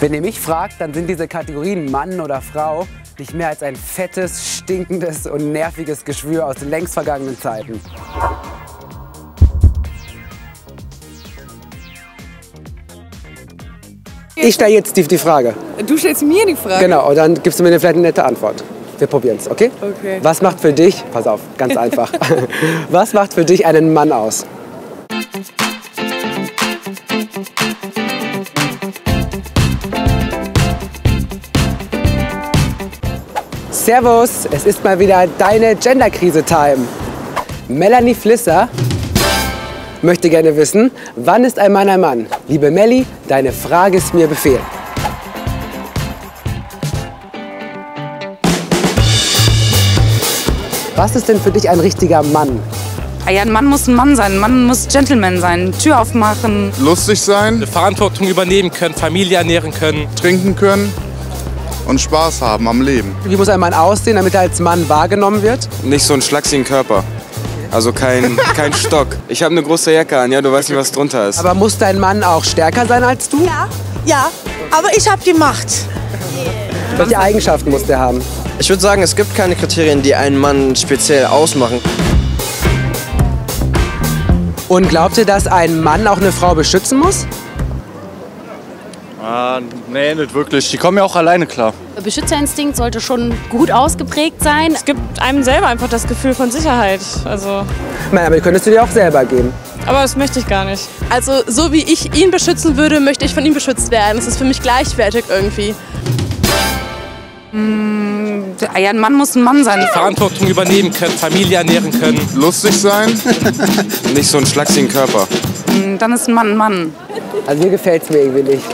Wenn ihr mich fragt, dann sind diese Kategorien Mann oder Frau nicht mehr als ein fettes, stinkendes und nerviges Geschwür aus den längst vergangenen Zeiten. Ich stelle jetzt die, die Frage. Du stellst mir die Frage. Genau, und dann gibst du mir vielleicht eine nette Antwort. Wir probieren es, okay? Okay. Was macht für dich, pass auf, ganz einfach. Was macht für dich einen Mann aus? Servus, es ist mal wieder deine Genderkrise-Time. Melanie Flisser möchte gerne wissen, wann ist ein Mann ein Mann? Liebe Melli, deine Frage ist mir Befehl. Was ist denn für dich ein richtiger Mann? Ah Ja, ein Mann muss ein Mann sein, ein Mann muss Gentleman sein, Tür aufmachen. lustig sein, Verantwortung übernehmen können, Familie ernähren können. trinken können und Spaß haben am Leben. Wie muss ein Mann aussehen, damit er als Mann wahrgenommen wird? Nicht so einen schlachsigen Körper. Also kein, kein Stock. Ich habe eine große Jacke an, ja, du weißt nicht, was drunter ist. Aber muss dein Mann auch stärker sein als du? Ja, ja, aber ich habe die Macht. Welche Eigenschaften muss der haben? Ich würde sagen, es gibt keine Kriterien, die einen Mann speziell ausmachen. Und glaubt ihr, dass ein Mann auch eine Frau beschützen muss? Ah, nee, nicht wirklich. Die kommen ja auch alleine klar. Der Beschützerinstinkt sollte schon gut ausgeprägt sein. Es gibt einem selber einfach das Gefühl von Sicherheit. Also, Nein, aber die könntest du dir auch selber geben. aber das möchte ich gar nicht. Also so wie ich ihn beschützen würde, möchte ich von ihm beschützt werden. Es ist für mich gleichwertig irgendwie. Ja, ein Mann muss ein Mann sein. Verantwortung übernehmen können, Familie ernähren können. Lustig sein, Nicht so einen schlachsigen Körper. Dann ist ein Mann ein Mann. Also mir gefällt es mir irgendwie nicht.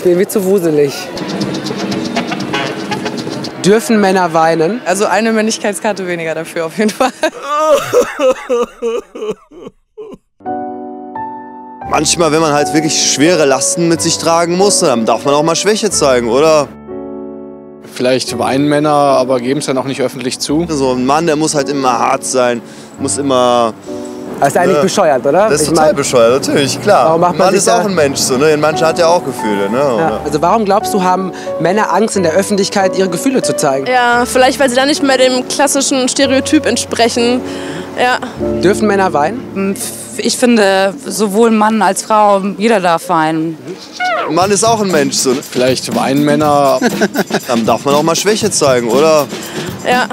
Ist mir irgendwie zu wuselig. Dürfen Männer weinen? Also eine Männlichkeitskarte weniger dafür auf jeden Fall. Manchmal, wenn man halt wirklich schwere Lasten mit sich tragen muss, dann darf man auch mal Schwäche zeigen, oder? Vielleicht weinen Männer, aber geben es dann auch nicht öffentlich zu. So ein Mann, der muss halt immer hart sein, muss immer... Das ist eigentlich Ja. bescheuert, oder? Das ist Ich total mein, bescheuert, natürlich, klar. Warum macht man Mann sich ist da- auch ein Mensch, so, ne? Ein Mann hat ja auch Gefühle, ne? ja. Also warum glaubst du, haben Männer Angst in der Öffentlichkeit, ihre Gefühle zu zeigen? Ja, vielleicht weil sie dann nicht mehr dem klassischen Stereotyp entsprechen. Ja. Dürfen Männer weinen? Ich finde, sowohl Mann als Frau, jeder darf weinen. Ein Mann ist auch ein Mensch, so, ne? Vielleicht weinen Männer, Dann darf man auch mal Schwäche zeigen, oder? Ja.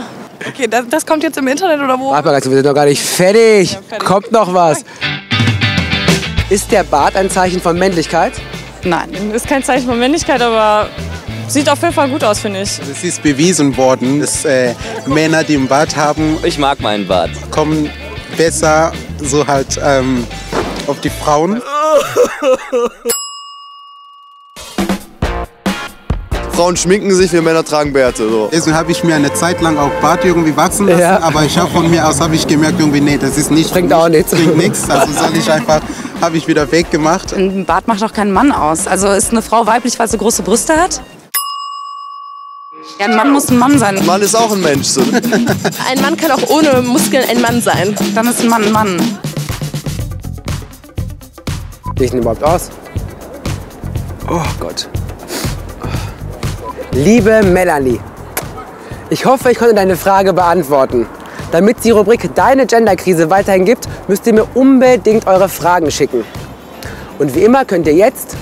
Okay, das, das kommt jetzt im Internet oder wo? Warte mal, kurz, wir sind noch gar nicht fertig. Kommt noch was. Ist der Bart ein Zeichen von Männlichkeit? Nein. Ist kein Zeichen von Männlichkeit, aber sieht auf jeden Fall gut aus, finde ich. Es ist bewiesen worden, dass äh, Männer, die einen Bart haben, Ich mag meinen Bart. kommen besser so halt ähm, auf die Frauen. Frauen schminken sich, wir Männer tragen Bärte. So. Deswegen habe ich mir eine Zeit lang auch Bart irgendwie wachsen lassen, Ja. aber ich habe von mir aus habe ich gemerkt, irgendwie, nee, das ist nicht Bringt auch nichts. bringt nichts. Also soll ich einfach, habe ich wieder weggemacht. Ein Bart macht auch keinen Mann aus. Also ist eine Frau weiblich, weil sie große Brüste hat? Ja, ein Mann muss ein Mann sein. Ein Mann ist auch ein Mensch, so? Ein Mann kann auch ohne Muskeln ein Mann sein. Dann ist ein Mann ein Mann. Wie ich denn überhaupt aus? Oh Gott. Liebe Melanie, ich hoffe, ich konnte deine Frage beantworten. Damit die Rubrik Deine Genderkrise weiterhin gibt, müsst ihr mir unbedingt eure Fragen schicken. Und wie immer könnt ihr jetzt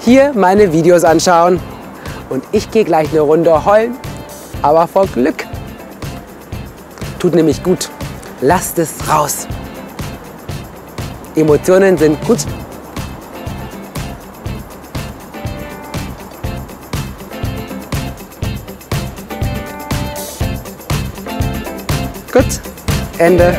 hier meine Videos anschauen. Und ich gehe gleich eine Runde heulen, aber vor Glück. Tut nämlich gut. Lasst es raus. Emotionen sind gut. Gut, Ende.